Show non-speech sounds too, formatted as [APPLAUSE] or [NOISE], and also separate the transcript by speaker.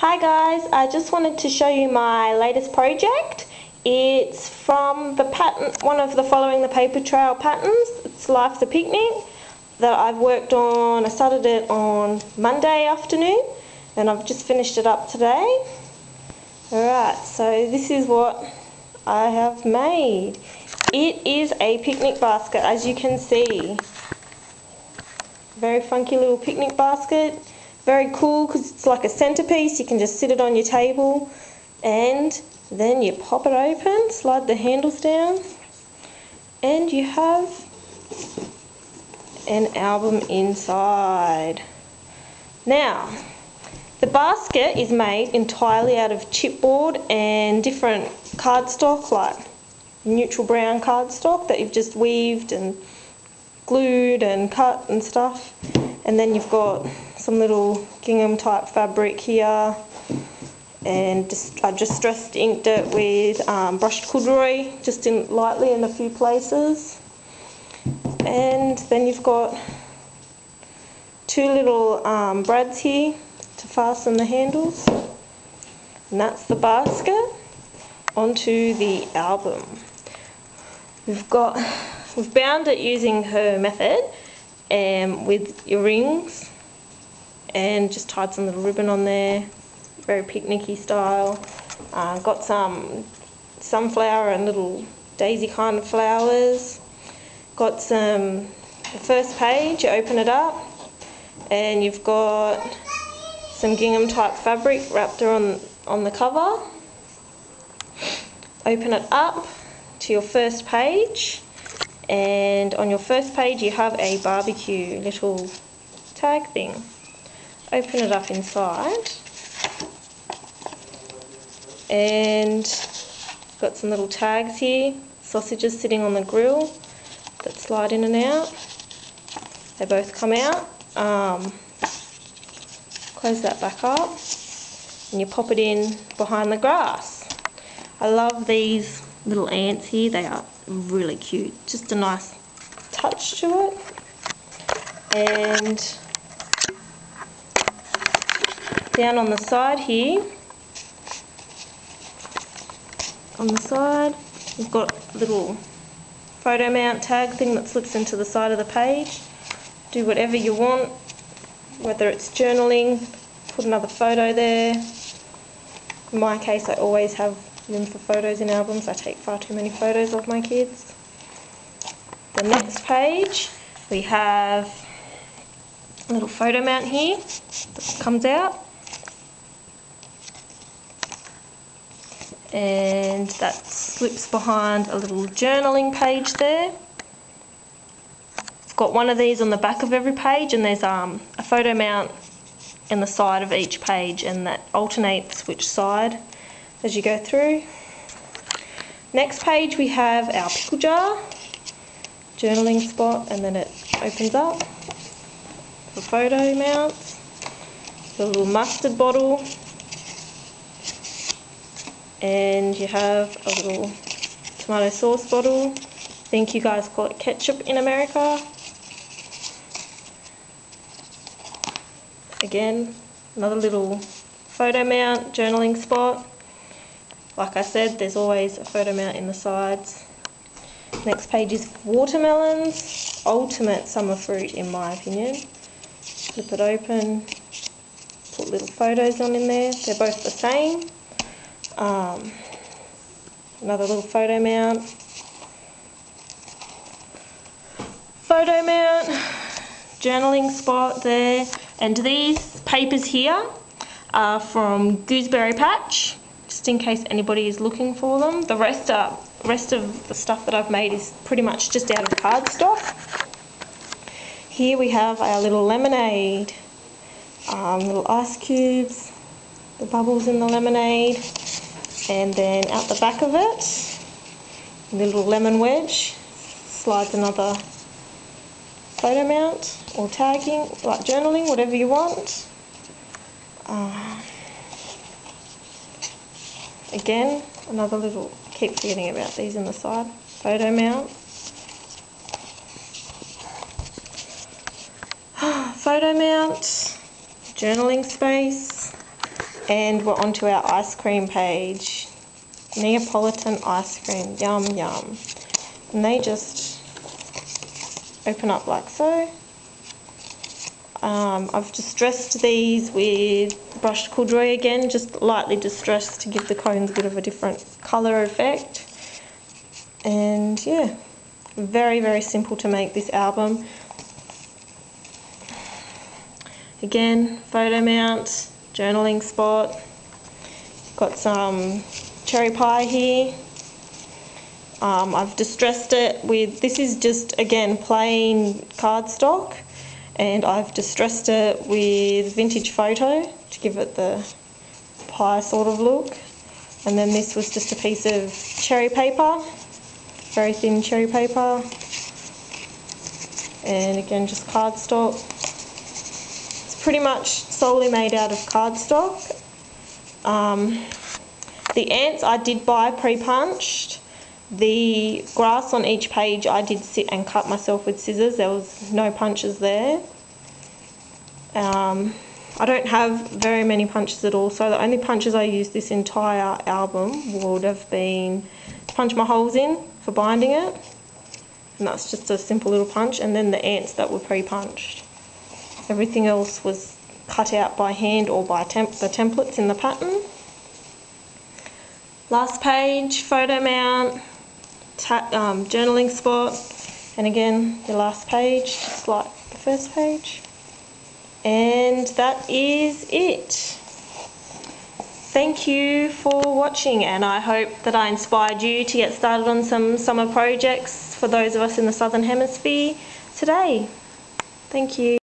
Speaker 1: Hi guys, I just wanted to show you my latest project. It's from the pattern, one of the Following the Paper Trail patterns. It's Life's a Picnic that I've worked on. I started it on Monday afternoon and I've just finished it up today. Alright, so this is what I have made. It is a picnic basket as you can see. Very funky little picnic basket. Very cool because it's like a centerpiece. You can just sit it on your table and then you pop it open, slide the handles down and you have an album inside. Now, the basket is made entirely out of chipboard and different cardstock like neutral brown cardstock that you've just weaved and glued and cut and stuff and then you've got some little gingham type fabric here. And just, I just stressed inked it with um, brushed corduroy just in lightly in a few places. And then you've got two little um, brads here to fasten the handles. And that's the basket onto the album. We've got we've bound it using her method um, with earrings and just tied some little ribbon on there very picnicky style. Uh, got some sunflower and little daisy kind of flowers. Got some the first page you open it up and you've got some gingham type fabric wrapped around on the cover. Open it up to your first page and on your first page you have a barbecue little tag thing open it up inside. And got some little tags here sausages sitting on the grill that slide in and out. They both come out. Um, close that back up and you pop it in behind the grass. I love these little ants here. They are really cute. Just a nice touch to it. And down on the side here. On the side we've got a little photo mount tag thing that slips into the side of the page. Do whatever you want whether it's journaling put another photo there. In my case I always have room for photos in albums. I take far too many photos of my kids. The next page we have a little photo mount here that comes out and that slips behind a little journaling page there. I've got one of these on the back of every page and there's um, a photo mount in the side of each page and that alternates which side as you go through. Next page we have our pickle jar, journaling spot and then it opens up for photo mounts, the little mustard bottle and you have a little tomato sauce bottle. I think you guys call it ketchup in America. Again, another little photo mount, journaling spot. Like I said, there's always a photo mount in the sides. Next page is watermelons, ultimate summer fruit in my opinion. Flip it open, put little photos on in there. They're both the same. Um, another little photo mount. Photo mount, journaling spot there. And these papers here are from Gooseberry Patch, just in case anybody is looking for them. The rest are rest of the stuff that I've made is pretty much just out of cardstock. Here we have our little lemonade, um, little ice cubes, the bubbles in the lemonade, and then out the back of it little lemon wedge slides another photo mount or tagging like journaling whatever you want. Uh, again another little keep forgetting about these in the side photo mount. [GASPS] Photo mount journaling space And we're onto our ice cream page. Neapolitan ice cream, yum yum. And they just open up like so. Um, I've distressed these with brushed corduroy again, just lightly distressed to give the cones a bit of a different colour effect. And yeah, very, very simple to make this album. Again, photo mount, journaling spot. Got some cherry pie here. Um, I've distressed it with, this is just again plain cardstock and I've distressed it with vintage photo to give it the pie sort of look. And then this was just a piece of cherry paper, very thin cherry paper. And again, just cardstock. Pretty much solely made out of cardstock. Um, the ants I did buy pre-punched. The grass on each page I did sit and cut myself with scissors. There was no punches there. Um, I don't have very many punches at all, so the only punches I used this entire album would have been to punch my holes in for binding it. And that's just a simple little punch, and then the ants that were pre-punched. Everything else was cut out by hand or by temp the templates in the pattern. Last page, photo mount, um, journaling spot, and again the last page, just like the first page. And that is it. Thank you for watching and I hope that I inspired you to get started on some summer projects for those of us in the Southern Hemisphere today. Thank you.